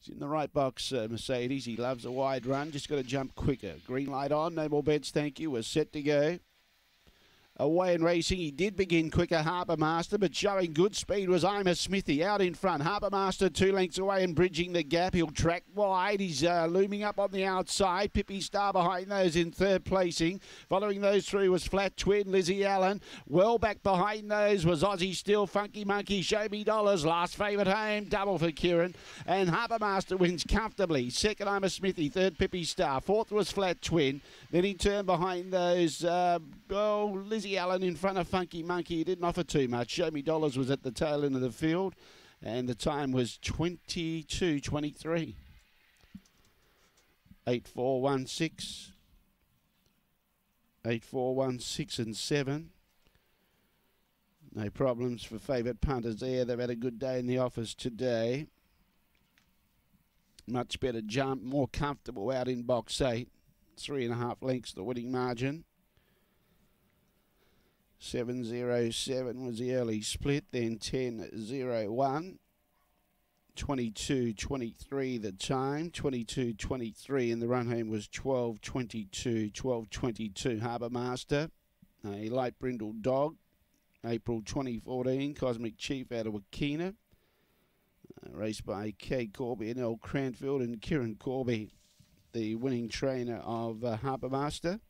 He's in the right box, uh, Mercedes. He loves a wide run. Just got to jump quicker. Green light on. No more bets, thank you. We're set to go. Away in racing, he did begin quicker, Harbour Master, but showing good speed was Ima Smithy out in front. Harbour Master two lengths away and bridging the gap. He'll track wide. He's uh, looming up on the outside. Pippi Star behind those in third placing. Following those three was Flat Twin, Lizzie Allen. Well back behind those was Aussie Still, Funky Monkey, Show Me Dollars. Last favourite home, double for Kieran. And Harbour Master wins comfortably. Second, Ima Smithy. Third, Pippi Star. Fourth was Flat Twin. Then he turned behind those, uh, oh, Lizzie Allen in front of Funky Monkey. He didn't offer too much. Show Me Dollars was at the tail end of the field, and the time was 22 23. 8416. 8416 and 7. No problems for favourite punters there. They've had a good day in the office today. Much better jump, more comfortable out in box eight. Three and a half lengths the winning margin. 707 was the early split, then 1001. 22 23 the time 22 23 and the run home was 12 22 12 22 harbour master a light brindle dog april 2014 cosmic chief out of wakina uh, raced by Kay Corby and L Cranfield and Kieran Corby the winning trainer of uh, harbour master